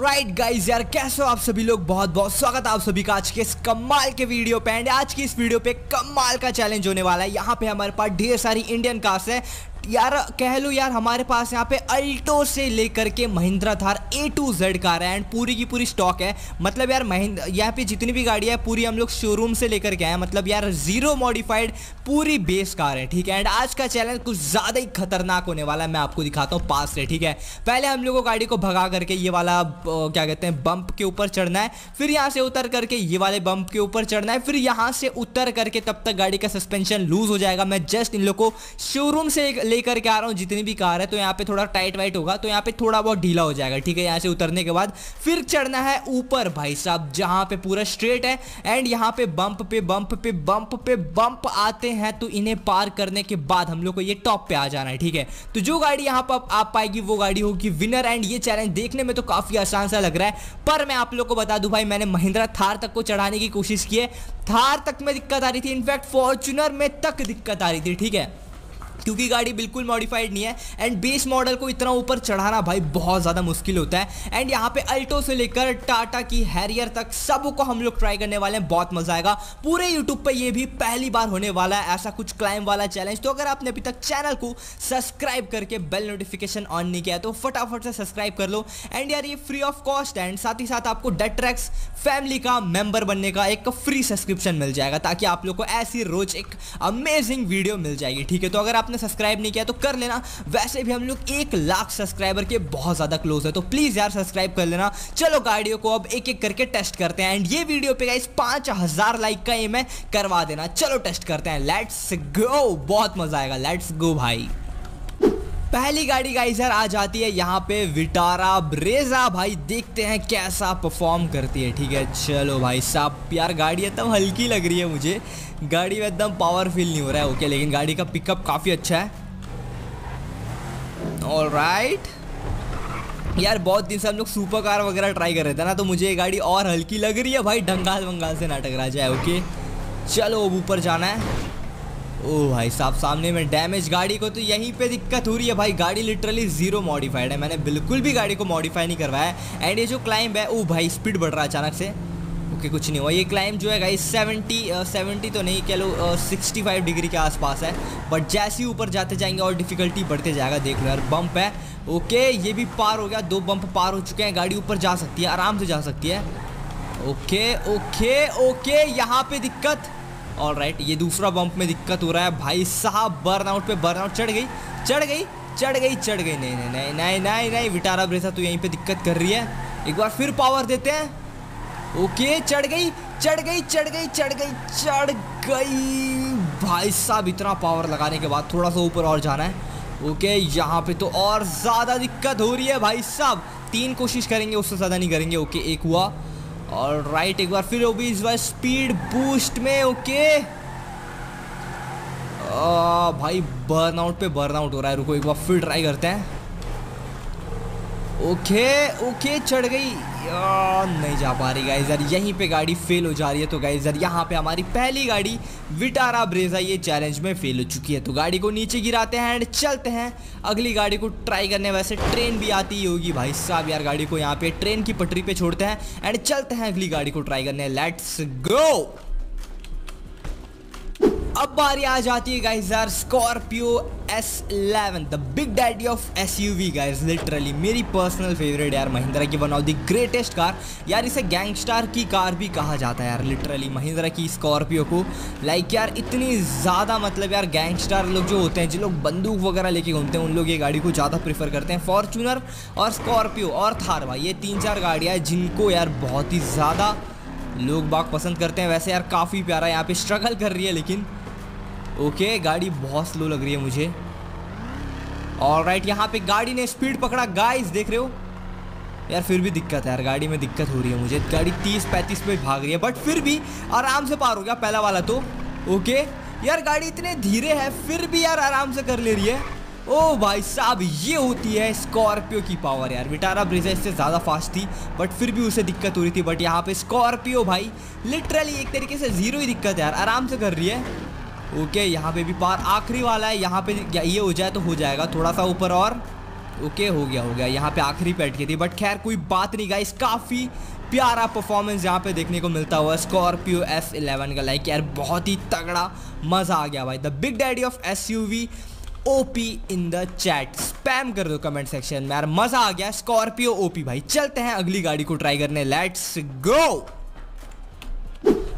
Right guys यार, कैसे हो आप सभी लोग? बहुत बहुत स्वागत है आप सभी का आज के इस कमाल के वीडियो पे। एंड आज की इस वीडियो पे कमाल का चैलेंज होने वाला है। यहाँ पे हमारे पास ढेर सारी इंडियन कार्स है। यार, कह लो यार, हमारे पास यहाँ पे अल्टो से लेकर के Mahindra Thar A to Z car है एंड पूरी की पूरी स्टॉक है। मतलब यार महिंद्रा यहाँ पे जितनी भी गाड़ी है, पूरी हम लोग शोरूम से लेकर के आए हैं। मतलब यार ज़ीरो मॉडिफाइड पूरी बेस कार है, ठीक है? एंड आज का चैलेंज कुछ ज़्यादा ही खतरनाक होने वाला है, मैं आपको दिखाता हूँ पास से, ठीक है? पहले हम लोग को गाड़ी को भगा करके ये वाला क्या कहते हैं बम्प के ऊपर चढ़ना है। फिर यहाँ से उतर करके ये वाले बम्प के ऊपर चढ़ना है। फिर यहाँ से उतर करके तब तक गाड़ी का सस्पेंशन लूज हो जाएगा। मैं जस्ट इन लोग को शोरूम से लेकर के आ रहा हूँ, जितनी भी कार है तो यहाँ पे थोड़ा टाइट वाइट होगा तो यहाँ पे थोड़ा बहुत ढीला हो जाएगा, ठीक है? यहाँ से उतरने के बाद फिर चढ़ना है ऊपर, भाई साहब, जहाँ पे पूरा स्ट्रेट है एंड यहाँ पे बम्प पे बम्प पे बम्प पे बम्प आते हैं तो इन्हें पार करने के बाद हम लोग को ये टॉप पे आ जाना है, ठीक है? तो जो गाड़ी यहाँ पर आ पाएगी, वो गाड़ी होगी विनर एंड ये चैलेंज देखने में तो काफ़ी आसान सा लग रहा है, पर मैं आप लोग को बता दूँ, भाई, मैंने महिंद्रा थार तक को चढ़ाने की कोशिश की है। थार तक में दिक्कत आ रही थी इनफैक्ट फॉर्चुनर में तक दिक्कत आ रही थी, ठीक है? क्योंकि गाड़ी बिल्कुल मॉडिफाइड नहीं है। एंड बेस मॉडल को इतना ऊपर चढ़ाना भाई बहुत ज़्यादा मुश्किल होता है। एंड यहाँ पे अल्टो से लेकर टाटा की हैरियर तक सबको हम लोग ट्राई करने वाले हैं। बहुत मज़ा आएगा। पूरे यूट्यूब पे ये भी पहली बार होने वाला है। ऐसा कुछ क्लाइम वाला चैलेंज तो अगर आपने अभी तक चैनल को सब्सक्राइब करके बेल नोटिफिकेशन ऑन नहीं किया तो फटाफट से सब्सक्राइब कर लो। एंड यार ये फ्री ऑफ़ कॉस्ट एंड साथ ही साथ आपको डेट्रैक्स फैमिली का मेंबर बनने का एक फ्री सब्सक्रिप्शन मिल जाएगा, ताकि आप लोग को ऐसी रोज एक अमेजिंग वीडियो मिल जाएगी। ठीक है तो अगर आपने सब्सक्राइब नहीं किया तो कर लेना। वैसे भी हम लोग एक लाख सब्सक्राइबर के बहुत ज़्यादा क्लोज है तो प्लीज़ यार सब्सक्राइब कर लेना। चलो गाड़ियों को अब एक एक करके टेस्ट करते हैं। एंड ये वीडियो पे गाइस पाँच हज़ार लाइक का एम है, करवा देना। चलो टेस्ट करते हैं। लेट्स गो बहुत मज़ा आएगा। लेट्स गो भाई। पहली गाड़ी गाइस यार आ जाती है यहाँ पे विटारा ब्रेजा। भाई देखते हैं कैसा परफॉर्म करती है, ठीक है? चलो भाई साहब यार गाड़ी एकदम हल्की लग रही है मुझे। गाड़ी में एकदम पावर फील नहीं हो रहा है ओके लेकिन गाड़ी का पिकअप काफ़ी अच्छा है। ऑल राइट यार, बहुत दिन से हम लोग सुपर कार वगैरह ट्राई कर रहे थे ना तो मुझे ये गाड़ी और हल्की लग रही है। भाई डंगाल वंगाल से ना टकरा जाए ओके चलो, अब ऊपर जाना है। ओ भाई साहब, सामने में डैमेज गाड़ी को तो यहीं पे दिक्कत हो रही है भाई। गाड़ी लिटरली ज़ीरो मॉडिफाइड है। मैंने बिल्कुल भी गाड़ी को मॉडिफाई नहीं करवाया। एंड ये जो क्लाइंब है, ओ भाई स्पीड बढ़ रहा है अचानक से। ओके कुछ नहीं हुआ। ये क्लाइंब जो है गाइस सेवेंटी सेवेंटी तो नहीं, कह लो सिक्सटी फाइव डिग्री के आसपास है। बट जैसे ही ऊपर जाते जाएँगे, और डिफिकल्टी बढ़ते जाएगा, देख लो यार बम्प है। ओके ये भी पार हो गया। दो बम्प पार हो चुके हैं। गाड़ी ऊपर जा सकती है, आराम से जा सकती है। ओके ओके ओके यहाँ पे दिक्कत। और राइट ये दूसरा बम्प में दिक्कत हो रहा है। भाई साहब बर्न बर्नआउट पे बर्नआउट चढ़ गई चढ़ गई चढ़ गई चढ़ गई। नहीं नहीं नहीं नहीं नहीं नहीं, विटारा ब्रेसा तो यहीं पे दिक्कत कर रही है। एक बार फिर पावर देते हैं। ओके चढ़ गई चढ़ गई चढ़ गई चढ़ गई चढ़ गई। भाई साहब, इतना पावर लगाने के बाद थोड़ा सा ऊपर और जाना है। ओके यहाँ पे तो और ज़्यादा दिक्कत हो रही है भाई साहब। तीन कोशिश करेंगे, उससे ज़्यादा नहीं करेंगे। ओके एक हुआ। और राइट एक बार फिर वो भी इस बार स्पीड बूस्ट में ओके आ, भाई बर्नआउट पे बर्नआउट हो रहा है रुको एक बार फिर ट्राई करते हैं। ओके ओके, चढ़ गई। नहीं जा पा रही गाइज़ यार, यहीं पे गाड़ी फेल हो जा रही है। तो गाइज़ यार, यहाँ पे हमारी पहली गाड़ी विटारा ब्रेजा ये चैलेंज में फेल हो चुकी है। तो गाड़ी को नीचे गिराते हैं एंड चलते हैं। अगली गाड़ी को ट्राई करने, वैसे ट्रेन भी आती ही होगी। भाई साहब, यार, गाड़ी को यहाँ पे ट्रेन की पटरी पे छोड़ते हैं एंड चलते हैं। अगली गाड़ी को ट्राई करने लेट्स गो अब बारी आ जाती है गाइज़ यार Scorpio S11 the big daddy of S U V guys literally मेरी पर्सनल फेवरेट यार महिंद्रा की one of the greatest car यार, इसे गैंगस्टार की कार भी कहा जाता है यार लिटरली महिंद्रा की स्कॉर्पियो को लाइक यार, इतनी ज़्यादा मतलब यार गैंगस्टार लोग जो होते हैं जो लोग बंदूक वगैरह लेके घूमते हैं, उन लोग ये गाड़ी को ज़्यादा प्रीफर करते हैं. फॉर्चूनर और स्कॉर्पियो और थारवा ये तीन चार गाड़ियाँ जिनको यार बहुत ही ज़्यादा लोग बाग पसंद करते हैं। वैसे यार, काफ़ी प्यारा यहाँ पे स्ट्रगल कर रही है, लेकिन ओके गाड़ी बहुत स्लो लग रही है मुझे। और राइट यहाँ पे गाड़ी ने स्पीड पकड़ा। गाइस देख रहे हो? यार, फिर भी दिक्कत है यार, गाड़ी में दिक्कत हो रही है मुझे। गाड़ी तीस पैंतीस पे भाग रही है बट फिर भी आराम से पार हो गया पहला वाला तो। ओके यार, गाड़ी इतने धीरे है, फिर भी यार आराम से कर ले रही है। ओ भाई साहब, ये होती है स्कॉर्पियो की पावर यार। विटारा ब्रेजा इससे ज़्यादा फास्ट थी बट फिर भी उसे दिक्कत हो रही थी। बट यहाँ पे स्कॉर्पियो भाई लिटरली एक तरीके से ज़ीरो ही दिक्कत है यार। आराम से कर रही है। ओके यहाँ पे भी पार आखिरी वाला है। यहाँ पे ये हो जाए तो हो जाएगा। थोड़ा सा ऊपर और। ओके हो गया हो गया। यहाँ पे आखिरी पे अटकी थी। बट खैर, कोई बात नहीं गाइस काफ़ी प्यारा परफॉर्मेंस यहाँ पे देखने को मिलता हुआ स्कॉर्पियो एस इलेवन का। लाइक यार, बहुत ही तगड़ा मज़ा आ गया भाई। The big daddy of S U V OP in the chat spam कर दो कमेंट सेक्शन में। यार, मज़ा आ गया। स्कॉर्पियो ओपी भाई। चलते हैं अगली गाड़ी को ट्राई करने। लेट्स गो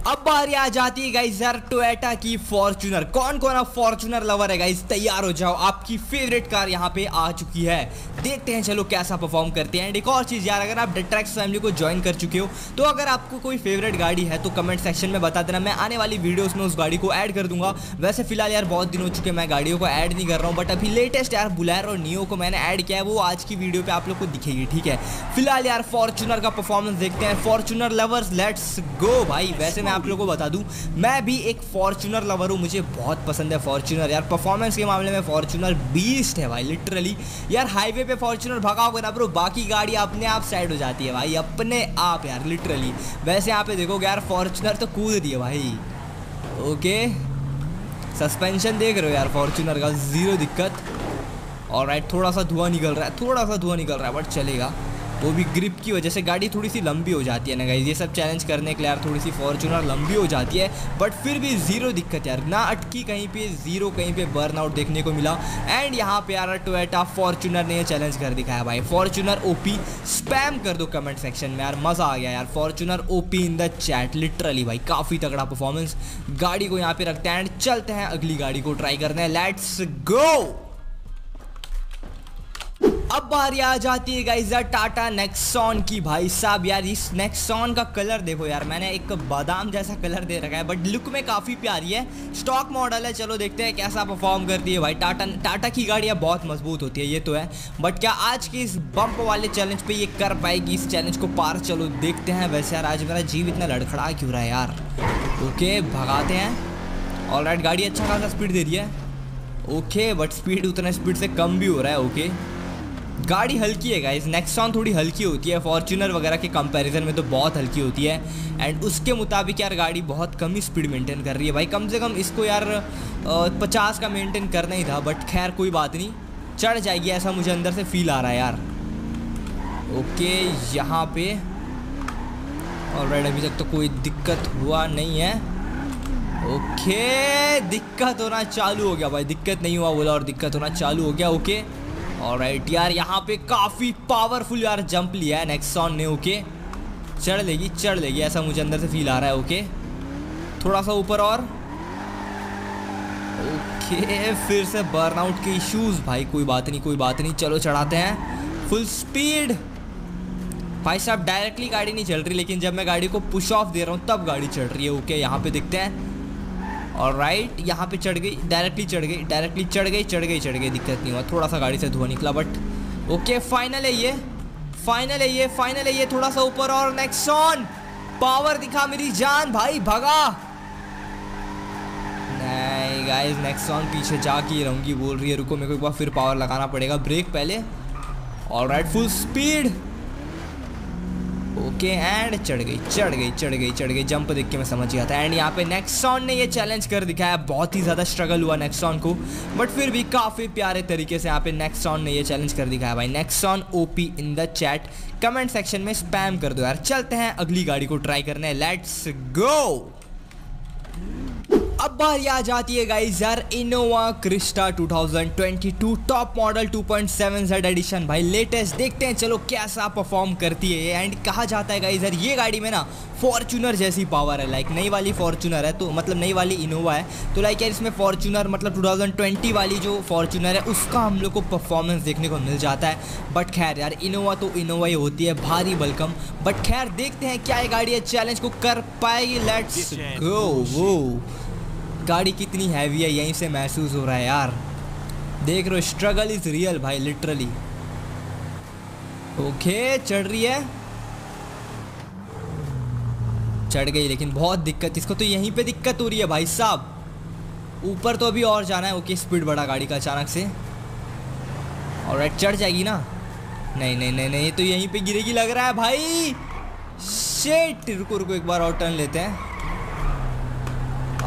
अब बारी आ जाती है गाइस यार टोयोटा की फॉर्च्यूनर कौन कौन अब फॉर्च्यूनर लवर है गाइस तैयार हो जाओ, आपकी फेवरेट कार यहाँ पे आ चुकी है। देखते हैं, चलो कैसा परफॉर्म करते हैं। एंड एक और चीज़ यार, अगर आप डिट्रैक्स फैमिली को ज्वाइन कर चुके हो तो अगर आपको कोई फेवरेट गाड़ी है तो कमेंट सेक्शन में बता देना। मैं आने वाली वीडियोस में उस गाड़ी को ऐड कर दूँगा। वैसे फ़िलहाल यार, बहुत दिन हो चुके मैं गाड़ियों को ऐड नहीं कर रहा हूँ बट अभी लेटेस्ट यार बुलेर और नियो को मैंने ऐड किया है, वो आज की वीडियो पे आप लोग को दिखेगी, ठीक है? फ़िलहाल यार फॉर्चुनर का परफॉर्मेंस देखते हैं। फॉर्चुनर लवर्स लेट्स गो भाई। वैसे मैं आप लोग को बता दूँ, मैं भी एक फॉर्चूनर लवर हूँ, मुझे बहुत पसंद है फॉर्चूनर यार परफॉर्मेंस के मामले में फॉर्चूनर बीस्ट है भाई लिटरली यार हाईवे पे फॉर्चूनर भगाओगे ना ब्रो बाकी गाड़ी अपने आप साइड हो जाती है भाई, अपने आप यार लिटरली वैसे यहाँ पे देखोगे यार फॉर्चूनर तो कूद दिए भाई। ओके सस्पेंशन देख रहे हो यार फॉर्चूनर का ज़ीरो दिक्कत। और राइट थोड़ा सा धुआँ निकल रहा है, थोड़ा सा धुआँ निकल रहा है बट चलेगा। वो भी ग्रिप की वजह से गाड़ी थोड़ी सी लंबी हो जाती है ना गाइज़ ये सब चैलेंज करने के लिए यार थोड़ी सी फॉर्चूनर लंबी हो जाती है बट फिर भी ज़ीरो दिक्कत यार। ना अटकी कहीं पे ज़ीरो कहीं पे बर्न आउट देखने को मिला। एंड यहाँ पे यार टोएटा फॉर्चूनर ने ये चैलेंज कर दिखाया भाई। फॉर्चूनर ओपी स्पैम कर दो कमेंट सेक्शन में यार। मज़ा आ गया यार। Fortuner OP in the chat literally भाई, काफ़ी तगड़ा परफॉर्मेंस गाड़ी को यहाँ पे रखते हैं एंड चलते हैं अगली गाड़ी को ट्राई करते हैं लेट्स गो अब बारी आ जाती है गाइस टाटा नेक्सॉन की भाई साहब, यार इस नेक्सॉन का कलर देखो यार, मैंने एक बादाम जैसा कलर दे रखा है बट लुक में काफ़ी प्यारी है। स्टॉक मॉडल है, चलो देखते हैं कैसा परफॉर्म करती है भाई। टाटा टाटा की गाड़ियाँ बहुत मज़बूत होती है, ये तो है। बट क्या आज के इस बम्प वाले चैलेंज पे ये कर पाएगी इस चैलेंज को पार? चलो देखते हैं। वैसे यार आज मेरा जीव इतना लड़खड़ा क्यों रहा है यार? ओके भगाते हैं। ऑलराइट गाड़ी अच्छा खासा स्पीड दे रही है। ओके बट स्पीड उतना स्पीड से कम भी हो रहा है ओके गाड़ी हल्की है गाइस नेक्सॉन थोड़ी हल्की होती है. फॉर्च्यूनर वगैरह के कंपैरिजन में तो बहुत हल्की होती है. एंड उसके मुताबिक यार गाड़ी बहुत कम ही स्पीड मेंटेन कर रही है भाई. कम से कम इसको यार पचास का मेंटेन करना ही था बट खैर कोई बात नहीं. चढ़ जाएगी ऐसा मुझे अंदर से फील आ रहा है यार. ओके यहाँ पे. और अभी तक तो कोई दिक्कत हुआ नहीं है. ओके दिक्कत होना चालू हो गया भाई. दिक्कत नहीं हुआ बोला और दिक्कत होना चालू हो गया. ओके और यार, यहाँ पे काफ़ी पावरफुल यार जंप लिया है नेक्सॉन ने ओके चढ़ लेगी चढ़ लेगी, ऐसा मुझे अंदर से फील आ रहा है ओके थोड़ा सा ऊपर और। ओके फिर से बर्नआउट के इश्यूज़ भाई, कोई बात नहीं, कोई बात नहीं, चलो चढ़ाते हैं। फुल स्पीड भाई साहब डायरेक्टली गाड़ी नहीं चल रही, लेकिन जब मैं गाड़ी को पुश ऑफ़ दे रहा हूँ, तब गाड़ी चढ़ रही है ओके यहाँ पे दिखते हैं। और राइट यहाँ पे चढ़ गई डायरेक्टली चढ़ गई डायरेक्टली चढ़ गई चढ़ गई चढ़ गई, दिक्कत नहीं हुआ। थोड़ा सा गाड़ी से धुआँ निकला बट ओके फाइनल है ये फाइनल है ये फाइनल है ये, थोड़ा सा ऊपर और नेक्सॉन पावर दिखा मेरी जान, भाई, भगा। नहीं गाइस नेक्सॉन पीछे जाके रहूँगी, बोल रही है, रुको, मेरे को एक बार फिर पावर लगाना पड़ेगा ब्रेक पहले। और right full speed okay, and चढ़ गई चढ़ गई चढ़ गई चढ़ गई, जंप देख के मैं समझ गया था। एंड यहाँ पे नेक्सॉन ने ये चैलेंज कर दिखाया, बहुत ही ज़्यादा स्ट्रगल हुआ नेक्सॉन को बट फिर भी काफ़ी प्यारे तरीके से यहाँ पे नेक्सॉन ने ये चैलेंज कर दिखाया भाई। Nexon OP in the chat comment section में स्पैम कर दो यार। चलते हैं, अगली गाड़ी को ट्राई करने लेट्स गो अब बारी आ जाती है गाइस यार Innova Crysta 2022 top model 2.7 Z edition भाई लेटेस्ट देखते हैं चलो कैसा परफॉर्म करती है एंड कहा जाता है गाइस यार ये गाड़ी में ना फॉर्चूनर जैसी पावर है। लाइक नई वाली फॉर्चूनर है तो मतलब नई वाली इनोवा है। तो लाइक यार इसमें फॉर्चूनर मतलब 2020 वाली जो फॉर्चूनर है उसका हम लोग को परफॉर्मेंस देखने को मिल जाता है। बट खैर यार इनोवा तो इनोवा ही होती है भारी बलकम बट खैर देखते हैं क्या ये गाड़ी है चैलेंज को कर पाएगी। लेट्स गो वो गाड़ी कितनी हैवी है, यहीं से महसूस हो रहा है यार। देख रहे हो स्ट्रगल इज़ रियल भाई लिटरली ओके चढ़ रही है। चढ़ गई, लेकिन बहुत दिक्कत, इसको तो यहीं पे दिक्कत हो रही है भाई साहब। ऊपर तो अभी और जाना है ओके स्पीड बढ़ा गाड़ी का अचानक से। और चढ़ जाएगी ना? नहीं नहीं नहीं नहीं तो यहीं पे गिरेगी लग रहा है भाई। शेट रुको रुको, एक बार और टर्न लेते हैं।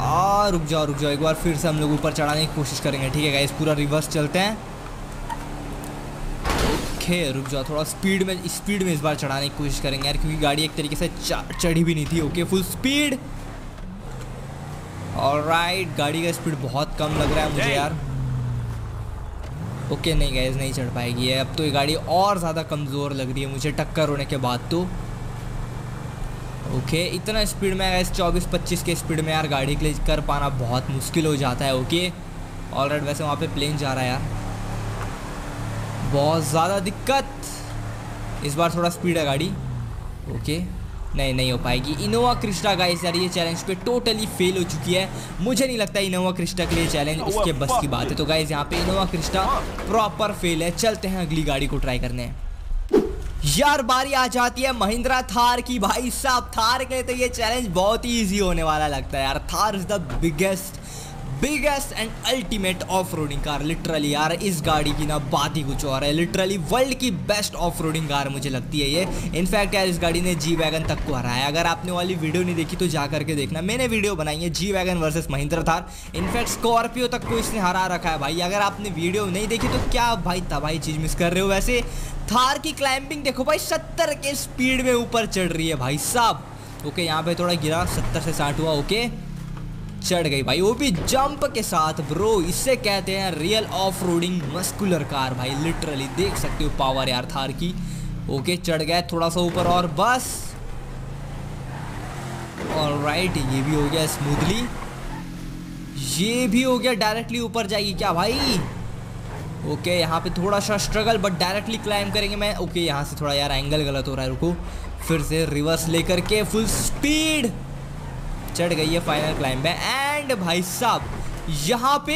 आ रुक जाओ रुक जाओ एक बार फिर से हम लोग ऊपर चढ़ाने की कोशिश करेंगे ठीक है गाइस पूरा रिवर्स चलते हैं। ओके रुक जाओ थोड़ा स्पीड में स्पीड में इस बार चढ़ाने की कोशिश करेंगे यार क्योंकि गाड़ी एक तरीके से चढ़ी भी नहीं थी। ओके फुल स्पीड और राइट गाड़ी का स्पीड बहुत कम लग रहा है मुझे यार। ओके नहीं गैस नहीं चढ़ पाएगी है अब तो ये गाड़ी और ज़्यादा कमज़ोर लग रही है मुझे टक्कर होने के बाद तो। ओके इतना स्पीड में गैस चौबीस पच्चीस के स्पीड में यार गाड़ी के लिए कर पाना बहुत मुश्किल हो जाता है ओके? ऑल राइट वैसे वहाँ पे प्लेन जा रहा है यार। बहुत ज़्यादा दिक्कत। इस बार थोड़ा स्पीड है गाड़ी ओके? नहीं नहीं हो पाएगी। इनोवा क्रिस्टा गाइस यार ये चैलेंज पे टोटली फेल हो चुकी है। मुझे नहीं लगता इनोवा क्रिस्टा के लिए चैलेंज उसके बस की बात है। तो गाइस यहाँ पे इनोवा क्रिस्टा प्रॉपर फेल है। चलते हैं अगली गाड़ी को ट्राई करने। यार बारी आ जाती है महिंद्रा थार की। भाई साहब, थार के तो ये चैलेंज बहुत ही इजी होने वाला लगता है यार। Thar is the biggest biggest and ultimate off roading car literally यार, इस गाड़ी की ना बात ही कुछ और है। लिटरली वर्ल्ड की बेस्ट ऑफ़ रोडिंग कार मुझे लगती है ये। इनफैक्ट यार, इस गाड़ी ने जी वैगन तक को हराया अगर आपने वाली वीडियो नहीं देखी तो जा करके देखना। मैंने वीडियो बनाई है G wagon versus Mahindra Thar in fact Scorpio तक को इसने हरा रखा है भाई। अगर आपने वीडियो नहीं देखी तो क्या भाई तबाही चीज़ मिस कर रहे हो वैसे? थार की क्लाइंबिंग देखो भाई, सत्तर के स्पीड में ऊपर चढ़ रही है भाई साहब। ओके यहाँ पे थोड़ा गिरा, सत्तर से साठ हुआ ओके चढ़ गई भाई। वो भी जंप के साथ ब्रो इससे कहते हैं real off roading muscular car भाई। लिटरली देख सकते हो पावर यार थार की। ओके चढ़ गया, थोड़ा सा ऊपर और बस। और राइट ये भी हो गया स्मूथली ये भी हो गया डायरेक्टली ऊपर जाएगी क्या भाई? ओके यहाँ पे थोड़ा सा स्ट्रगल बट डायरेक्टली क्लाइम करेंगे मैं। ओके यहाँ से थोड़ा यार एंगल गलत हो रहा है, रुको। फिर से रिवर्स लेकर के फुल स्पीड चढ़ गई है फाइनल क्लाइम में एंड भाई साहब, यहाँ पे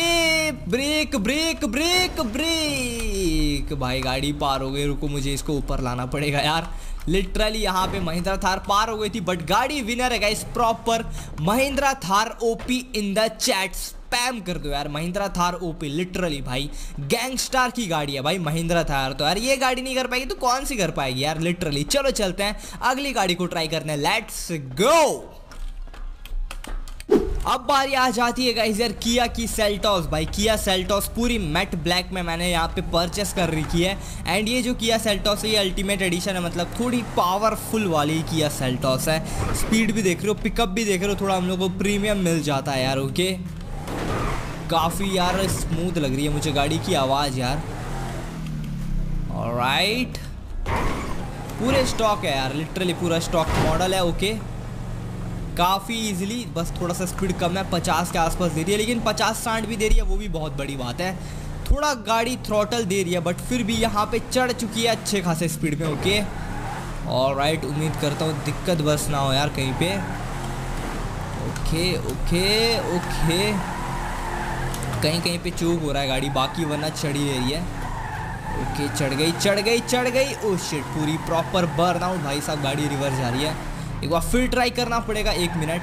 ब्रेक ब्रेक ब्रेक ब्रेक भाई गाड़ी पार हो गई, रुको मुझे इसको ऊपर लाना पड़ेगा यार। लिटरली यहाँ पे महिंद्रा थार पार हो गई थी बट गाड़ी विनर है guys proper Mahindra Thar OP in the chat spam कर दो यार, महिंद्रा थार ओपी लिटरली भाई। गैंगस्टार की गाड़ी है भाई, महिंद्रा थार तो। यार ये गाड़ी नहीं कर पाएगी तो कौन सी कर पाएगी यार लिटरली चलो चलते हैं, अगली गाड़ी को ट्राई करने लेट्स गो अब बारी आ जाती है गाइस यार किया की सेल्टॉस भाई। किया सेल्टॉस पूरी मैट ब्लैक में मैंने यहाँ पे परचेस कर रखी है। एंड ये जो किया सेल्टॉस है, ये अल्टीमेट एडिशन है मतलब थोड़ी पावरफुल वाली किया सेल्टॉस है। स्पीड भी देख रहे हो पिकअप भी देख रहे हो, थोड़ा हम लोग को प्रीमियम मिल जाता है यार ओके काफ़ी यार स्मूथ लग रही है मुझे गाड़ी की आवाज़ यार। राइट पूरे स्टॉक है यार लिटरली पूरा स्टॉक मॉडल है ओके काफ़ी इजीली बस थोड़ा सा स्पीड कम है, पचास के आसपास दे रही है, लेकिन पचास साठ भी दे रही है, वो भी बहुत बड़ी बात है। थोड़ा गाड़ी थ्रोटल दे रही है बट फिर भी यहाँ पे चढ़ चुकी है अच्छे खासे स्पीड में ओके और राइट उम्मीद करता हूँ दिक्कत बस ना हो यार कहीं पे। ओके ओके ओके कहीं कहीं पे चूक हो रहा है गाड़ी, बाकी वरना चढ़ी रही है। ओके चढ़ गई चढ़ गई चढ़ गई। ओ oh शिट पूरी प्रॉपर बर्न आउट भाई साहब, गाड़ी रिवर्स जा रही है। एक बार फिर ट्राई करना पड़ेगा, एक मिनट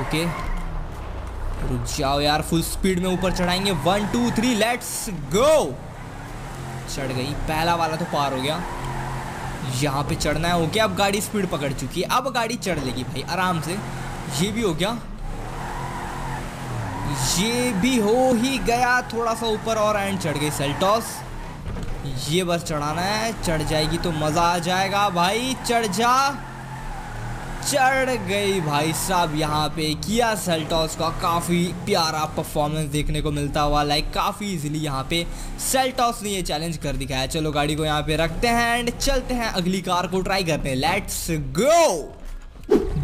ओके रुक जाओ यार फुल स्पीड में ऊपर चढ़ाएँगे। One two three let's go चढ़ गई। पहला वाला तो पार हो गया। यहाँ पे चढ़ना है ओके अब गाड़ी स्पीड पकड़ चुकी है। अब गाड़ी चढ़ लेगी भाई, आराम से। ये भी हो गया। ये भी हो ही गया, थोड़ा सा ऊपर और एंड चढ़ गई सेल्टॉस ये बस चढ़ाना है, चढ़ जाएगी तो मज़ा आ जाएगा। भाई, चढ़ जा। चढ़ गई भाई साहब यहाँ पे। किया सेल्टॉस का काफ़ी प्यारा परफॉर्मेंस देखने को मिलता हुआ लाइक काफ़ी इजीली यहाँ पे सेल्टॉस ने ये चैलेंज कर दिखाया। चलो गाड़ी को यहाँ पे रखते हैं एंड चलते हैं अगली कार को ट्राई करते हैं। लेट्स गो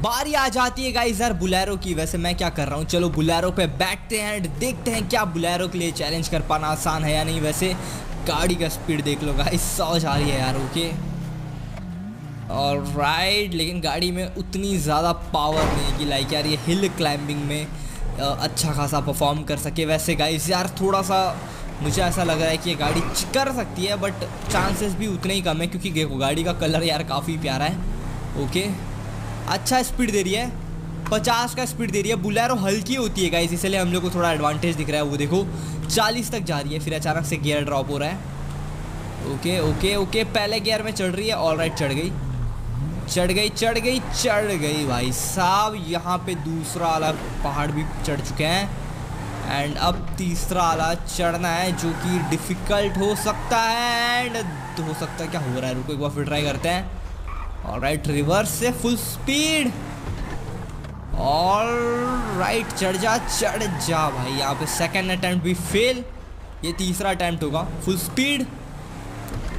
बारी आ जाती है गाइस यार बुलेरो की। वैसे मैं क्या कर रहा हूँ? चलो बुलेरो पे बैठते हैं एंड देखते हैं क्या बुलेरो के लिए चैलेंज कर पाना आसान है या नहीं। वैसे गाड़ी का स्पीड देख लो गाइस, सौ जा रही है यार ओके और राइट लेकिन गाड़ी में उतनी ज़्यादा पावर नहीं कि लाइक यार ये हिल क्लाइंबिंग में अच्छा खासा परफॉर्म कर सके। वैसे गाइस यार थोड़ा सा मुझे ऐसा लग रहा है कि ये गाड़ी कर सकती है बट चांसेस भी उतने ही कम है, क्योंकि गाड़ी का कलर यार काफ़ी प्यारा है ओके अच्छा स्पीड दे रही है। पचास का स्पीड दे रही है। बुलेरो हल्की होती है गाइस इसलिए हम लोग को थोड़ा एडवांटेज दिख रहा है, वो देखो। चालीस तक जा रही है, फिर अचानक से गियर ड्रॉप हो रहा है। ओके ओके ओके पहले गियर में चढ़ रही है ऑल राइट चढ़ गई। चढ़ गई चढ़ गई चढ़ गई, भाई साहब, यहाँ पे दूसरा वाला पहाड़ भी चढ़ चुके हैं। एंड अब तीसरा आला चढ़ना है, जो कि डिफ़िकल्ट हो सकता है एंड हो सकता है, क्या हो रहा है? रुको, एक बार फिर ट्राई करते हैं। और राइट रिवर्स से फुल स्पीड और राइट चढ़ जा चढ़ जा भाई। यहाँ पे सेकेंड अटैम्प्ट भी फेल ये तीसरा अटैम्प्ट होगा। Full speed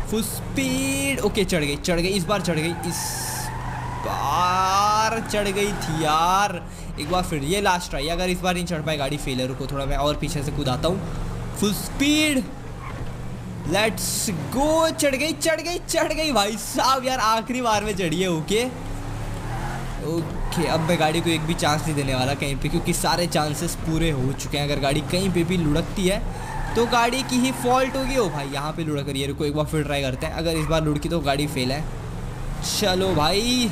full speed okay चढ़ गई चढ़ गई। इस बार चढ़ गई। इस बार चढ़ गई थी यार। एक बार फिर, ये लास्ट ट्राई अगर इस बार नहीं चढ़ पाए, गाड़ी फेल है। रुको, थोड़ा मैं और पीछे से कूद आता हूँ। फुल स्पीड लेट्स गो चढ़ गई चढ़ गई चढ़ गई। भाई साहब यार, आखिरी बार में चढ़िए है ओके ओके अब मैं गाड़ी को एक भी चांस नहीं देने वाला कहीं पे, क्योंकि सारे चांसेस पूरे हो चुके हैं। अगर गाड़ी कहीं पे भी लुढ़कती है तो गाड़ी की ही फॉल्ट होगी। ओ भाई, यहाँ पे लुढ़क रही है। रुको, एक बार फिर ट्राई करते हैं। अगर इस बार लुढ़की तो गाड़ी फेल है। चलो भाई,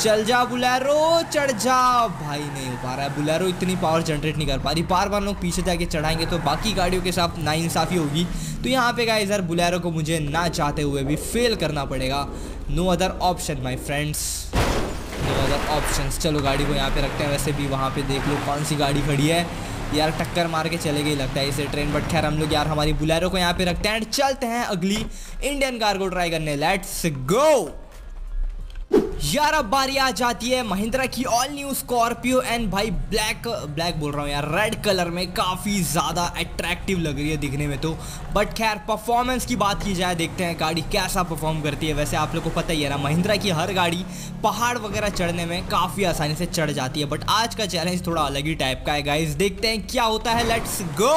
चल जा बुलेरो, चढ़ जा। भाई, नहीं हो पा रहा है। बुलेरो इतनी पावर जनरेट नहीं कर पा रही। बार बार लोग पीछे जाके चढ़ाएँगे तो बाकी गाड़ियों के साथ नाइंसाफ़ी होगी। तो यहाँ पे गाइस यार, बुलेरो को मुझे ना चाहते हुए भी फेल करना पड़ेगा। No other option my friends other options चलो गाड़ी को यहाँ पे रखते हैं। वैसे भी वहाँ पे देख लो कौन सी गाड़ी खड़ी है। यार टक्कर मार के चले गई लगता है इसे ट्रेन बट खैर हम लोग यार हमारी बुलेरो को यहाँ पे रखते हैं। एंड चलते हैं अगली इंडियन कार को ट्राई करने। लेट्स गो यार, अब बारी आ जाती है महिंद्रा की ऑल न्यू स्कॉर्पियो एंड भाई ब्लैक ब्लैक बोल रहा हूँ यार रेड कलर में काफ़ी ज़्यादा अट्रैक्टिव लग रही है दिखने में तो। बट खैर परफॉर्मेंस की बात की जाए, देखते हैं गाड़ी कैसा परफॉर्म करती है। वैसे आप लोग को पता ही है ना, महिंद्रा की हर गाड़ी पहाड़ वगैरह चढ़ने में काफ़ी आसानी से चढ़ जाती है। बट आज का चैलेंज थोड़ा अलग ही टाइप का है गाइज़ देखते हैं क्या होता है। लेट्स गो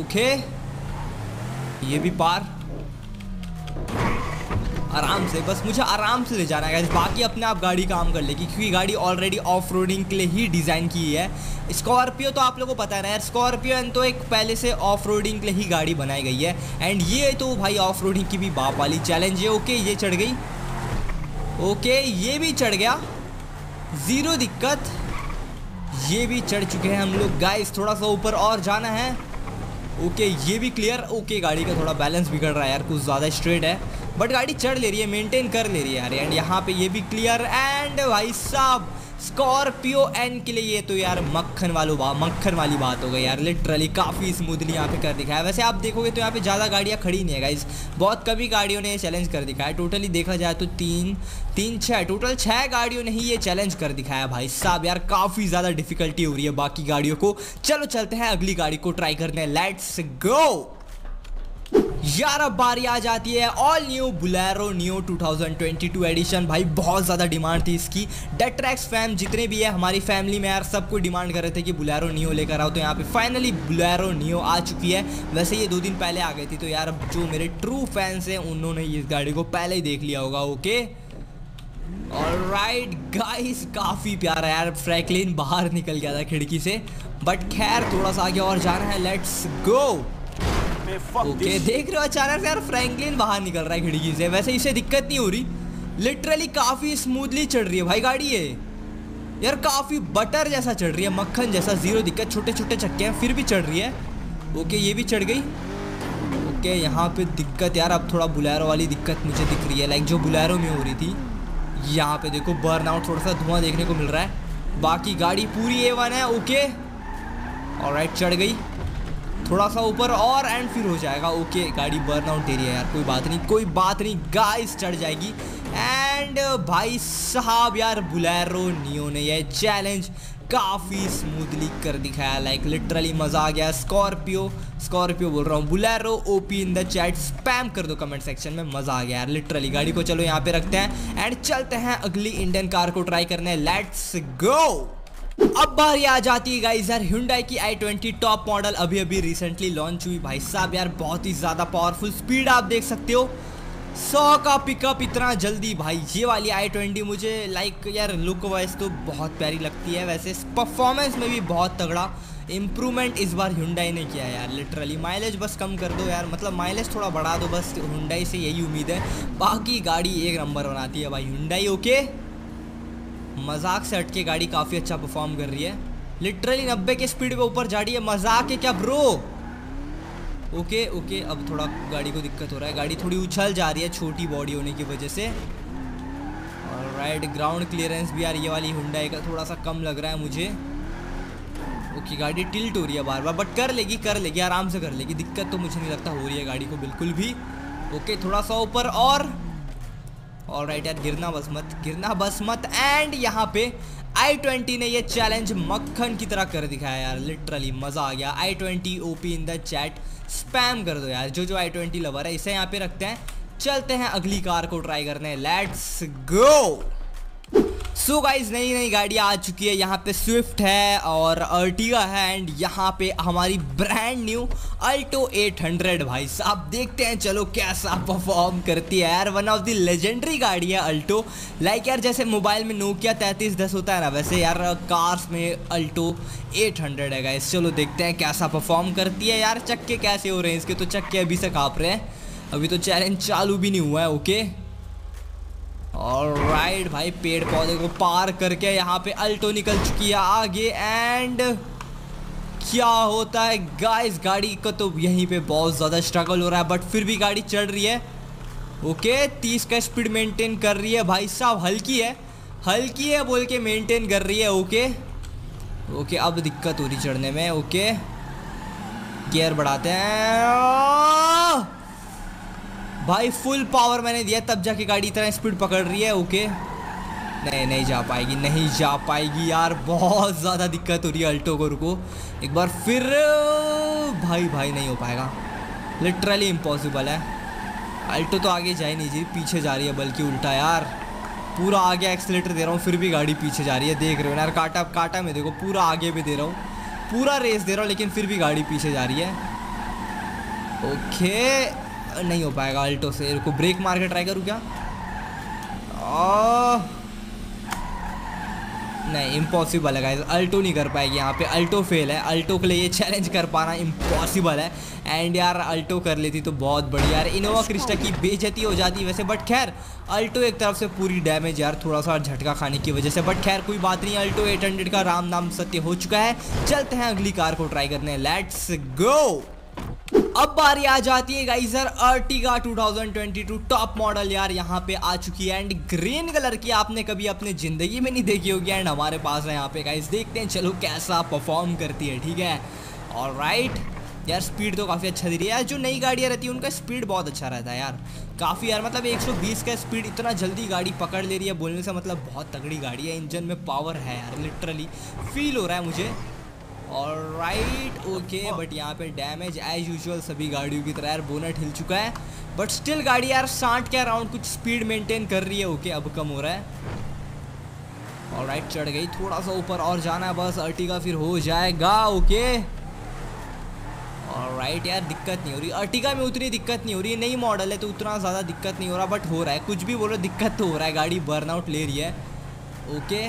ओके ये भी पार। आराम से, बस मुझे आराम से ले जाना है बाकी अपने आप गाड़ी काम कर लेगी, क्योंकि गाड़ी ऑलरेडी ऑफ़ रोडिंग के लिए ही डिज़ाइन की है। स्कॉर्पियो तो आप लोगों को पता है ना यार स्कॉर्पियो एन तो एक पहले से ऑफ़ रोडिंग के लिए ही गाड़ी बनाई गई है। एंड ये तो भाई ऑफ़ रोडिंग की भी बाप वाली चैलेंज है। ओके ये चढ़ गई। ओके ये भी चढ़ गया। ज़ीरो दिक्कत। ये भी चढ़ चुके हैं हम लोग। गाइस थोड़ा सा ऊपर और जाना है। ओके ये भी क्लियर ओके गाड़ी का थोड़ा बैलेंस बिगड़ रहा है यार, कुछ ज़्यादा स्ट्रेट है। बट गाड़ी चढ़ ले रही है मेंटेन कर ले रही है यार। एंड यहाँ पे ये भी क्लियर एंड भाई साहब स्कॉर्पियो एन के लिए ये तो यार मक्खन वालों बात मक्खन वाली बात हो गई यार। लिटरली काफ़ी स्मूथली यहाँ पे कर दिखाया। है वैसे आप देखोगे तो यहाँ पे ज़्यादा गाड़ियाँ खड़ी नहीं है गाइस बहुत कभी गाड़ियों ने ये चैलेंज कर दिखाया। टोटली देखा जाए तो तीन तीन छः टोटल छः गाड़ियों ने ही ये चैलेंज कर दिखाया भाई साहब। यार काफ़ी ज़्यादा डिफिकल्टी हो रही है बाकी गाड़ियों को। चलो चलते हैं अगली गाड़ी को ट्राई करने। लेट्स गो यार, अब बारी आ जाती है। All new Bolero new 2022 edition भाई, बहुत ज़्यादा डिमांड थी इसकी। डेट्रैक्स फैम जितने भी है, हमारी फैमिली में यार, सबको डिमांड कर रहे थे कि बुलेरो न्यू लेकर आओ। तो यहाँ पे फाइनली बुलेरो न्यू आ चुकी है। वैसे ये दो दिन पहले आ गई थी तो यार, अब जो मेरे ट्रू फैंस हैं, उन्होंने इस गाड़ी को पहले ही देख लिया होगा ओके और राइट गाइस काफ़ी प्यारा यार फ्रैंकलिन बाहर निकल गया था खिड़की से। बट खैर, थोड़ा सा आगे और जाना है। लेट्स गो ओके देख रहे हो अचानक से यार फ्रैंकलिन बाहर निकल रहा है खिड़की से। वैसे इसे दिक्कत नहीं हो रही। लिटरली काफ़ी स्मूथली चढ़ रही है भाई गाड़ी ये। यार काफ़ी बटर जैसा चढ़ रही है मक्खन जैसा ज़ीरो दिक्कत छोटे छोटे चक्के हैं फिर भी चढ़ रही है। ओके ये भी चढ़ गई। ओके यहाँ पे दिक्कत यार अब थोड़ा बुलैरो वाली दिक्कत मुझे दिख रही है। लाइक जो बुलैरो में हो रही थी यहाँ पे देखो बर्न आउट थोड़ा सा धुआँ देखने को मिल रहा है। बाकी गाड़ी पूरी ए वन है ओके। और चढ़ गई। थोड़ा सा ऊपर और एंड फिर हो जाएगा। ओके गाड़ी बर्न आउट दे रही है यार, कोई बात नहीं, कोई बात नहीं गाइस चढ़ जाएगी। एंड भाई साहब यार, बुलेरो नियो ने ये चैलेंज काफ़ी स्मूथली कर दिखाया। लाइक लिटरली मज़ा आ गया। स्कॉर्पियो स्कॉर्पियो बोल रहा हूँ, Bolero OP in the chat spam कर दो कमेंट सेक्शन में, मज़ा आ गया यार लिटरली गाड़ी को चलो यहाँ पे रखते हैं। एंड चलते हैं अगली इंडियन कार को ट्राई करने। लेट्स गो अब बारी आ जाती है गाइस यार Hyundai की i20 टॉप मॉडल अभी अभी रिसेंटली लॉन्च हुई। भाई साहब यार, बहुत ही ज़्यादा पावरफुल स्पीड आप देख सकते हो। सौ का पिकअप इतना जल्दी। भाई ये वाली आई ट्वेंटी मुझे लाइक यार लुक वाइज तो बहुत प्यारी लगती है। वैसे परफॉर्मेंस में भी बहुत तगड़ा इम्प्रूवमेंट इस बार हुंडई ने किया यार लिटरली माइलेज बस कम कर दो यार मतलब माइलेज थोड़ा बढ़ा दो, बस हुंडई से यही उम्मीद है। बाकी गाड़ी एक नंबर बनाती है भाई। हुंडई ओके मज़ाक से हटके गाड़ी काफ़ी अच्छा परफॉर्म कर रही है। लिटरली नब्बे के स्पीड पे ऊपर जा रही है। मज़ाक है क्या ब्रो ओके ओके अब थोड़ा गाड़ी को दिक्कत हो रहा है। गाड़ी थोड़ी उछल जा रही है छोटी बॉडी होने की वजह से। और राइट ग्राउंड क्लियरेंस भी यार ये वाली हुंडई का थोड़ा सा कम लग रहा है मुझे। ओके गाड़ी टिल्ट हो रही है बार बार बट कर लेगी कर लेगी, आराम से कर लेगी। दिक्कत तो मुझे नहीं लगता हो रही है गाड़ी को बिल्कुल भी। ओके थोड़ा सा ऊपर और और राइट यार, गिरना बस मत, गिरना बस मत। एंड यहाँ पे आई ट्वेंटी ने ये चैलेंज मक्खन की तरह कर दिखाया यार लिटरली मज़ा आ गया। I twenty O P in the chat spam कर दो यार। जो जो आई ट्वेंटी लवर है, इसे यहाँ पे रखते हैं। चलते हैं अगली कार को ट्राई करने। लेट्स गो सो गाइज़ नई नई गाड़ियाँ आ चुकी है। यहाँ पे स्विफ्ट है और अर्टिगा है एंड यहाँ पे हमारी ब्रांड न्यू अल्टो 800 भाई साहब, देखते हैं चलो कैसा परफॉर्म करती है। यार वन ऑफ़ द लेजेंडरी गाड़ी है अल्टो लाइक यार, जैसे मोबाइल में नोकिया तैंतीस दस होता है ना, वैसे यार कार्स में अल्टो 800 है गाइज़ चलो देखते हैं कैसा परफॉर्म करती है। यार, चक्के कैसे हो रहे हैं? इसके तो चक्के अभी से काँप रहे हैं। अभी तो चैलेंज चालू भी नहीं हुआ है ओके और राइट भाई पेड़ पौधे को पार करके यहाँ पे अल्टो निकल चुकी है आगे एंड क्या होता है? गाइस गाड़ी का तो यहीं पे बहुत ज़्यादा स्ट्रगल हो रहा है बट फिर भी गाड़ी चढ़ रही है। ओके तीस का स्पीड मेंटेन कर रही है भाई साहब, हल्की है। हल्की है बोल के मेंटेन कर रही है ओके ओके अब दिक्कत हो रही चढ़ने में ओके गियर बढ़ाते हैं। भाई फुल पावर मैंने दिया, तब जाके गाड़ी इतना स्पीड पकड़ रही है ओके नहीं नहीं जा पाएगी, नहीं जा पाएगी यार, बहुत ज़्यादा दिक्कत हो रही है अल्टो को, रुको। एक बार फिर, भाई भाई, नहीं हो पाएगा। लिटरली इम्पॉसिबल है। अल्टो तो आगे जा ही नहीं जी, पीछे जा रही है, बल्कि उल्टा यार। पूरा आगे एक्सलेटर दे रहा हूँ, फिर भी गाड़ी पीछे जा रही है, देख रहे हो यार, काटा काटा में देखो, पूरा आगे भी दे रहा हूँ। पूरा रेस दे रहा हूँ, लेकिन फिर भी गाड़ी पीछे जा रही है। ओके नहीं हो पाएगा अल्टो से। को ब्रेक मार के ट्राई करूँ क्या? नहीं इम्पॉसिबल है गाइस अल्टो नहीं कर पाएगी यहाँ पे। अल्टो फेल है। अल्टो के लिए ये चैलेंज कर पाना इम्पॉसिबल है। एंड यार, अल्टो कर लेती तो बहुत बढ़िया। यार, इनोवा क्रिस्टा की बेजती हो जाती वैसे बट खैर, अल्टो एक तरफ़ से पूरी डैमेज यार थोड़ा सा झटका खाने की वजह से। बट खैर, कोई बात नहीं, अल्टो 800 का राम नाम सत्य हो चुका है। चलते हैं अगली कार को ट्राई करने। लेट्स गो अब बारी आ जाती है guys sir Ertiga 2022 top model यार यहाँ पे आ चुकी है एंड ग्रीन कलर की आपने कभी अपने ज़िंदगी में नहीं देखी होगी एंड हमारे पास है यहाँ पे गाइस देखते हैं चलो कैसा परफॉर्म करती है, ठीक है? और राइट यार स्पीड तो काफ़ी अच्छा दे रही है। यार जो नई गाड़ियाँ रहती है, उनका स्पीड बहुत अच्छा रहता है यार। काफ़ी यार मतलब 120 का स्पीड इतना जल्दी गाड़ी पकड़ ले रही है, बोलने से मतलब बहुत तगड़ी गाड़ी है इंजन में पावर है यार लिटरली फील हो रहा है मुझे। और राइट ओके बट यहाँ पे डैमेज एज यूजल सभी गाड़ियों की तरह यार बोनट हिल चुका है। बट स्टिल गाड़ी यार साठ के अराउंड कुछ स्पीड मेंटेन कर रही है? ओके okay, अब कम हो रहा है। और राइट चढ़ गई थोड़ा सा ऊपर और जाना है बस अर्टिगा फिर हो जाएगा ओके और राइट यार दिक्कत नहीं हो रही। अर्टिगा में उतनी दिक्कत नहीं हो रही नई मॉडल है तो उतना ज़्यादा दिक्कत नहीं हो रहा बट हो रहा है। कुछ भी बोलो दिक्कत तो हो रहा है गाड़ी बर्नआउट ले रही है। ओके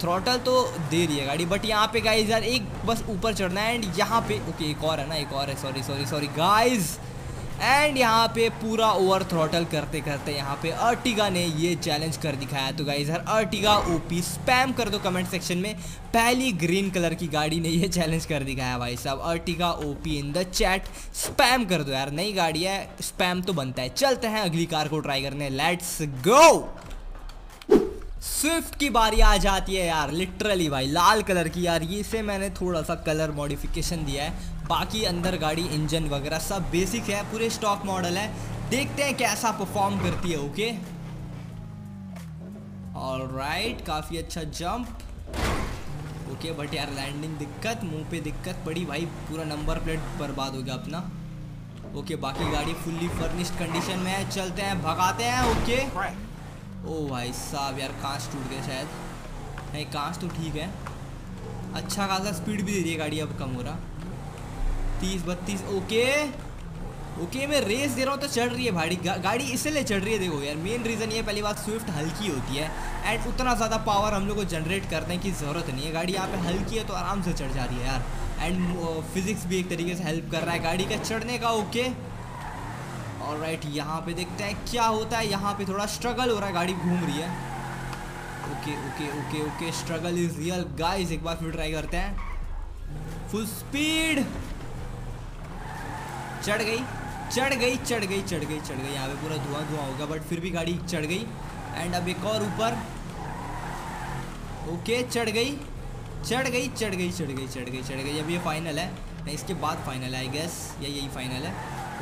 थ्रोटल तो दे रही है गाड़ी बट यहाँ पे गाइज़ यार, एक बस ऊपर चढ़ना है एंड यहाँ पे ओके एक और है ना, एक और है sorry sorry sorry guys and यहाँ पे पूरा ओवर थ्रोटल करते करते यहाँ पे अर्टिगा ने ये चैलेंज कर दिखाया। तो गाइज़ यार, अर्टिगा ओपी स्पैम कर दो कमेंट सेक्शन में। पहली ग्रीन कलर की गाड़ी ने ये चैलेंज कर दिखाया भाई साहब। Ertiga OP in the chat spam कर दो यार, नई गाड़ी है स्पैम तो बनता है। चलते हैं, अगली कार को ट्राई करने लेट्स गो स्विफ्ट की बारी आ जाती है यार लिटरली भाई, लाल कलर की यार, ये से मैंने थोड़ा सा कलर मॉडिफिकेशन दिया है। बाकी अंदर गाड़ी इंजन वगैरह सब बेसिक है, पूरे स्टॉक मॉडल है। देखते हैं कैसा परफॉर्म करती है ओके और राइट काफ़ी अच्छा जंप ओके बट यार लैंडिंग दिक्कत, मुँह पे दिक्कत पड़ी भाई, पूरा नंबर प्लेट बर्बाद हो गया अपना। ओके बाकी गाड़ी फुल्ली फर्निश्ड कंडीशन में है, चलते हैं, भगाते हैं ओके ओ भाई साहब यार कांच टूट गया शायद। नहीं कांच तो ठीक है। अच्छा खासा स्पीड भी दे रही है गाड़ी अब कम हो रहा तीस बत्तीस ओके ओके मैं रेस दे रहा हूँ तो चढ़ रही है भाड़ी। गा, गाड़ी इसलिए चढ़ रही है देखो यार मेन रीज़न ये पहली बात स्विफ्ट हल्की होती है। एंड उतना ज़्यादा पावर हम लोग को जनरेट करने की ज़रूरत नहीं है। गाड़ी यहाँ पे हल्की है तो आराम से चढ़ जा रही है यार। एंड फिज़िक्स भी एक तरीके से हेल्प कर रहा है गाड़ी का। चढ़ने का ओके और राइट यहाँ पे देखते हैं क्या होता है। यहाँ पे थोड़ा स्ट्रगल हो रहा है। गाड़ी घूम रही है। Okay okay okay okay struggle is real guys एक बार फिर ट्राई करते हैं। फुल स्पीड चढ़ गई चढ़ गई चढ़ गई चढ़ गई चढ़ गई। यहाँ पे पूरा धुआँ धुआँ होगा बट फिर भी गाड़ी चढ़ गई। एंड अब एक और ऊपर। ओके चढ़ गई चढ़ गई चढ़ गई चढ़ गई चढ़ गई चढ़ गई। अब ये फाइनल है। नहीं, इसके बाद फाइनल है आई गेस या यही फाइनल है।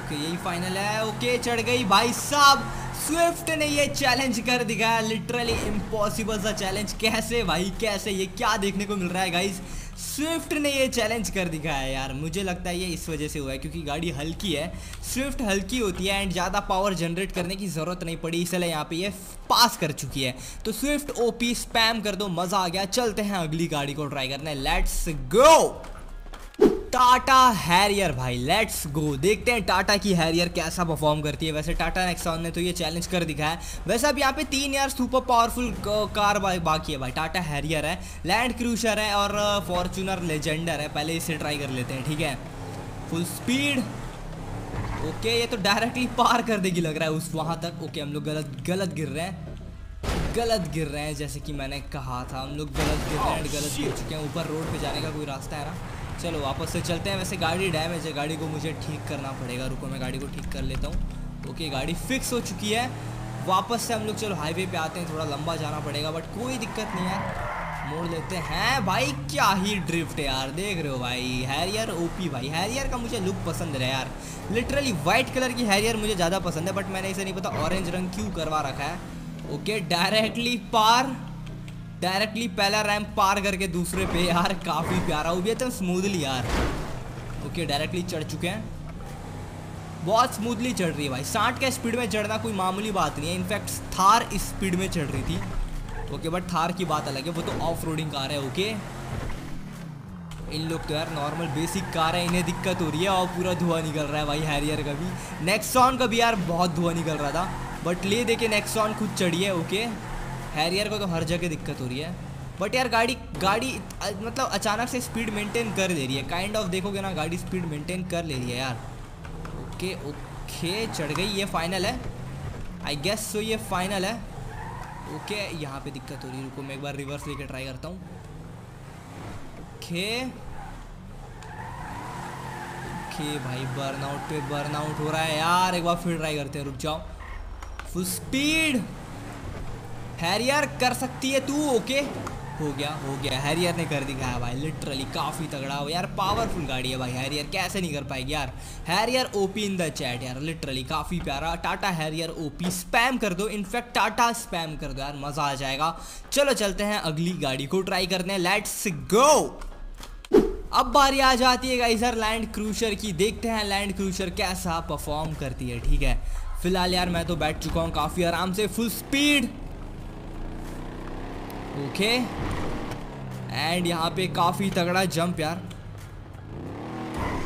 ओके यही फाइनल है। ओके चढ़ गई भाई साहब। स्विफ्ट ने ये चैलेंज कर दिखाया। लिटरली इम्पॉसिबल सा चैलेंज कैसे भाई, कैसे? ये क्या देखने को मिल रहा है गाइज़ स्विफ्ट ने ये चैलेंज कर दिखाया यार। मुझे लगता है ये इस वजह से हुआ है, क्योंकि गाड़ी हल्की है। स्विफ्ट हल्की होती है एंड ज़्यादा पावर जनरेट करने की ज़रूरत नहीं पड़ी। इसलिए यहाँ पे ये पास कर चुकी है। तो स्विफ्ट ओपी स्पैम कर दो। मज़ा आ गया। चलते हैं अगली गाड़ी को ट्राई करने। लेट्स गो टाटा हैरियर भाई लेट्स गो देखते हैं टाटा की हैरियर कैसा परफॉर्म करती है। वैसे टाटा नेक्सॉन ने तो ये चैलेंज कर दिखा है। वैसे अब यहाँ पे तीन यार सुपर पावरफुल कार बाकी है भाई। टाटा हैरियर है लैंड क्रूशर है और फॉर्चूनर लेजेंडर है। पहले इसे ट्राई कर लेते हैं ठीक है? फुल स्पीड ओके ये तो डायरेक्टली पार कर देगी लग रहा है उस वहाँ तक। ओके हम लोग गलत गलत गिर रहे हैं। गलत गिर रहे हैं जैसे कि मैंने कहा था। हम लोग गलत गिर रहे हैं गलत गिर चुके हैं। ऊपर रोड पे जाने का कोई रास्ता है ना? चलो, वापस से चलते हैं। वैसे गाड़ी डैमेज है, गाड़ी को मुझे ठीक करना पड़ेगा। रुको, मैं गाड़ी को ठीक कर लेता हूँ। ओके, गाड़ी फिक्स हो चुकी है। वापस से हम लोग, चलो हाईवे पे आते हैं। थोड़ा लंबा जाना पड़ेगा बट कोई दिक्कत नहीं है। मोड़ लेते हैं। भाई, क्या ही ड्रिफ्ट है यार। देख रहे हो भाई हैरियर ओपी भाई। हैरियर का मुझे लुक पसंद है यार। लिटरली वाइट कलर की हैरियर मुझे ज़्यादा पसंद है बट मैंने इसे नहीं पता ऑरेंज रंग क्यों करवा रखा है। ओके डायरेक्टली पार डायरेक्टली पहला रैंप पार करके दूसरे पे, यार, काफ़ी प्यारा। हो गया था स्मूथली यार। ओके डायरेक्टली चढ़ चुके हैं। बहुत स्मूथली चढ़ रही है भाई। साठ के स्पीड में चढ़ना कोई मामूली बात नहीं है। इनफैक्ट थार स्पीड में चढ़ रही थी। ओके बट थार की बात अलग है। वो तो ऑफ़ रोडिंग कार है ओके इन लोग तो यार नॉर्मल बेसिक कार है। इन्हें दिक्कत हो रही है। और पूरा धुआँ निकल रहा है भाई हैरियर का भी। नेक्सॉन का भी यार बहुत धुआँ निकल रहा था। बट ले देखे नेक्सॉन खुद चढ़ी है ओके हैरियर को तो हर जगह दिक्कत हो रही है। बट यार गाड़ी गाड़ी मतलब अचानक से स्पीड मेंटेन कर दे रही है। काइंड ऑफ़ देखोगे ना, गाड़ी स्पीड मेंटेन कर ले रही है यार। ओके ओके चढ़ गई, ये फाइनल है। आई गेस सो ये फाइनल है। ओके यहाँ पे दिक्कत हो रही है। रुको, मैं एक बार रिवर्स लेके ट्राई करता हूँ। ओके ओके भाई बर्नआउट पे बर्नआउट हो रहा है यार। एक बार फिर ट्राई करते हैं, रुक जाओ। फुल स्पीड हैरियर कर सकती है तू ओके हो गया हो गया। हैरियर ने कर दिखाया भाई लिटरली काफ़ी तगड़ा हो। यार पावरफुल गाड़ी है भाई, हैरियर कैसे नहीं कर पाएगी यार? Harrier OP in the chat यार लिटरली काफ़ी प्यारा। टाटा हैरियर ओपी स्पैम कर दो। इनफैक्ट टाटा स्पैम कर दो यार, मज़ा आ जाएगा। चलो, चलते हैं अगली गाड़ी को ट्राई करते हैं लेट्स गो अब बारी आ जाती है इधर लैंड क्रूशर की। देखते हैं लैंड क्रूशर कैसा परफॉर्म करती है, ठीक है? फ़िलहाल यार, मैं तो बैठ चुका हूँ काफ़ी आराम से फुल स्पीड ओके। एंड यहाँ पे काफ़ी तगड़ा जंप यार।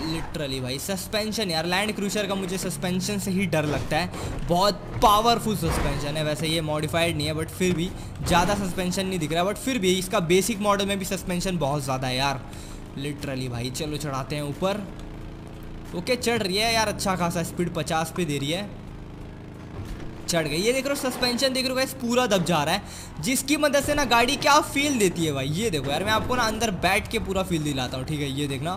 लिटरली भाई सस्पेंशन यार। लैंड क्रूशर का मुझे सस्पेंशन से ही डर लगता है। बहुत पावरफुल सस्पेंशन है। वैसे ये मॉडिफाइड नहीं है बट फिर भी ज़्यादा सस्पेंशन नहीं दिख रहा। बट फिर भी इसका बेसिक मॉडल में भी सस्पेंशन बहुत ज़्यादा है यार। लिटरली भाई, चलो चढ़ाते हैं ऊपर। ओके, चढ़ रही है यार। अच्छा खासा स्पीड पचास पे दे रही है। चढ़ गई। ये देख रहे हो सस्पेंशन देख रहे हो पूरा दब जा रहा है। जिसकी मदद से ना गाड़ी क्या फील देती है भाई? ये देखो यार, मैं आपको ना अंदर बैठ के पूरा फील दिलाता हूँ, ठीक है? ये देखना।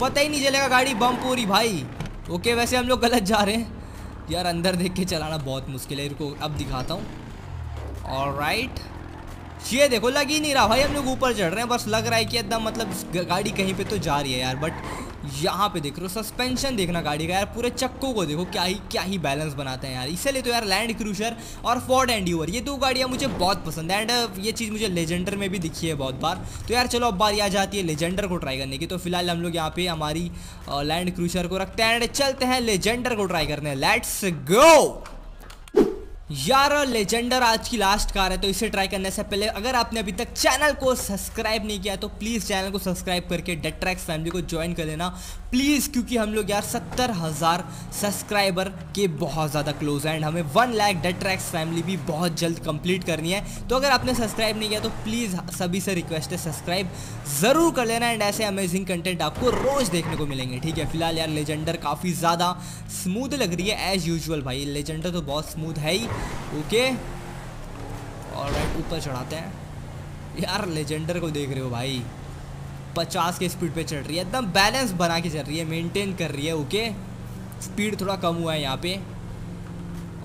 पता ही नहीं चलेगा गाड़ी बम पूरी भाई। ओके वैसे हम लोग गलत जा रहे हैं। यार, अंदर देख के चलाना बहुत मुश्किल है। इनको अब दिखाता हूँ। और राइट ये देखो, लग ही नहीं रहा। भाई, हम लोग ऊपर चढ़ रहे हैं। बस लग रहा है कि एकदम मतलब गाड़ी कहीं पे तो जा रही है यार। बट यहाँ पे देख रहे हो सस्पेंशन देखना गाड़ी का यार, पूरे चक्कों को देखो, क्या ही क्या ही बैलेंस बनाते हैं यार। इसलिए तो यार लैंड क्रूशर और फोर्ड एंड यूवर ये दो गाड़ियाँ मुझे बहुत पसंद है। एंड ये चीज़ मुझे लेजेंडर में भी दिखी है बहुत बार। तो यार चलो, अब बार आ जाती है लेजेंडर को ट्राई करने की। तो फ़िलहाल हम लोग यहाँ पे हमारी लैंड क्रूशर को रखते हैं। एंड चलते हैं लेजेंडर को ट्राई करने। लेट्स गो यार, लेजेंडर आज की लास्ट कार है तो इसे ट्राई करने से पहले अगर आपने अभी तक चैनल को सब्सक्राइब नहीं किया तो प्लीज़ चैनल को सब्सक्राइब करके डेट ट्रैक्स फैमिली को ज्वाइन कर लेना। प्लीज़ क्योंकि हम लोग यार सत्तर हज़ार सब्सक्राइबर के बहुत ज़्यादा क्लोज हैं एंड हमें one lakh Date Tracks family भी बहुत जल्द कंप्लीट करनी है। तो अगर आपने सब्सक्राइब नहीं किया तो प्लीज़ सभी से रिक्वेस्ट है सब्सक्राइब ज़रूर कर लेना एंड ऐसे अमेजिंग कंटेंट आपको रोज़ देखने को मिलेंगे। ठीक है, फ़िलहाल यार, लेजेंडर काफ़ी ज़्यादा स्मूथ लग रही है एज़ यूजल भाई, लेजेंडर तो बहुत स्मूथ है ही। ओके। और राइट ऊपर चढ़ाते हैं। यार लेजेंडर को देख रहे हो भाई। पचास के स्पीड पे चढ़ रही है। एकदम बैलेंस बना के चल रही है मेंटेन कर रही है ओके स्पीड थोड़ा कम हुआ है यहाँ पे।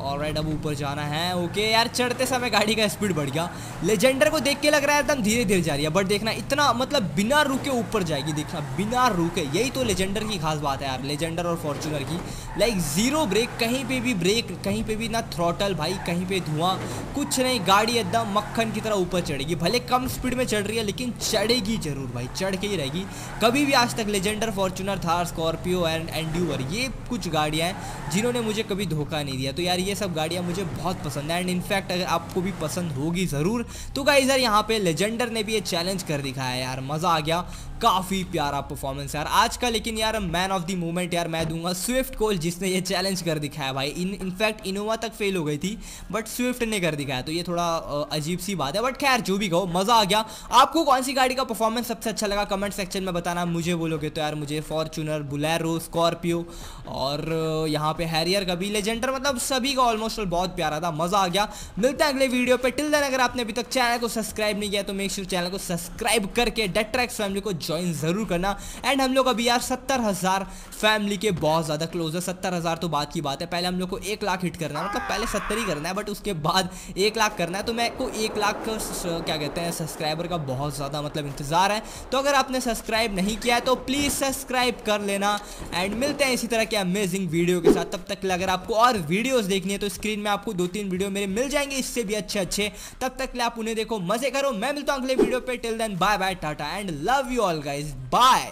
और राइट अब ऊपर जाना है। ओके यार, चढ़ते समय गाड़ी का स्पीड बढ़ गया। लेजेंडर को देख के लग रहा है एकदम धीरे धीरे जा रही है बट देखना, इतना मतलब बिना रुके ऊपर जाएगी, देखना, बिना रुके। यही तो लेजेंडर की खास बात है यार लेजेंडर और फॉर्चूनर की। लाइक ज़ीरो ब्रेक कहीं पे भी ब्रेक कहीं पे भी ना थ्रॉटल भाई, कहीं पे धुआँ, कुछ नहीं, गाड़ी एकदम मक्खन की तरह ऊपर चढ़ेगी। भले कम स्पीड में चढ़ रही है, लेकिन चढ़ेगी ज़रूर भाई, चढ़ के ही रहेगी। कभी भी आज तक Legender Fortuner Thar Scorpio and Endeavour ये कुछ गाड़ियाँ हैं जिन्होंने मुझे कभी धोखा नहीं दिया। तो यार ये सब गाड़ियाँ मुझे बहुत पसंद है। एंड इनफैक्ट अगर आपको भी पसंद होगी ज़रूर तो गाइज़ यार, यहाँ पे लेजेंडर ने भी ये चैलेंज कर दिखाया यार। मज़ा आ गया। काफ़ी प्यारा परफॉर्मेंस यार। आज का लेकिन यार मैन ऑफ़ द मोमेंट यार मैं दूँगा स्विफ्ट कोल जिसने ये चैलेंज कर दिखाया भाई। इन इनफैक्ट इनोवा तक फेल हो गई थी बट स्विफ्ट ने कर दिखाया। तो ये थोड़ा अजीब सी बात है बट खैर, जो भी कहो, मज़ा आ गया। आपको कौन सी गाड़ी का परफॉर्मेंस सबसे अच्छा लगा? कमेंट सेक्शन में बताना। मुझे बोलोगे तो यार, मुझे फॉर्चूनर बुलेरो स्कॉर्पियो और यहाँ पे हैरियर का भी लेजेंडर मतलब सभी का ऑलमोस्ट बहुत प्यारा था। मज़ा आ गया। मिलता है अगले वीडियो पे। टिल देन अगर आपने अभी तक चैनल को सब्सक्राइब नहीं किया तो मेक श्योर चैनल को सब्सक्राइब करके डेट्रैक्स फैमिली को ज्वाइन ज़रूर करना। एंड हम लोग अभी यार सत्तर हज़ार फैमिली के बहुत ज़्यादा क्लोज है। सत्तर हज़ार तो बात की बात है। पहले हम लोग को एक लाख हिट करना है। मतलब पहले सत्तर ही करना है बट उसके बाद एक लाख करना है। तो मैं को एक लाख क्या कहते हैं सब्सक्राइबर का बहुत ज़्यादा मतलब इंतज़ार है। तो अगर आपने सब्सक्राइब नहीं किया है तो प्लीज़ सब्सक्राइब कर लेना। एंड मिलते हैं इसी तरह के अमेजिंग वीडियो के साथ। तब तक अगर आपको और वीडियोस देखनी है तो स्क्रीन में आपको दो तीन वीडियो मेरे मिल जाएँगे। इससे भी अच्छे अच्छे तब तक आप उन्हें देखो, मज़े करो। मैं मिलता हूँ अगले वीडियो पे। Till then bye bye tata and love you all guys. Bye.